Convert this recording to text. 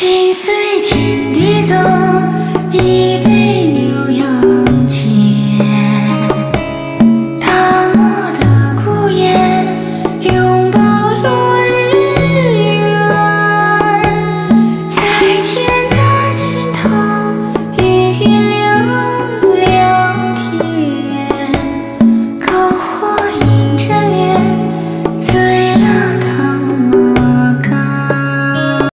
青丝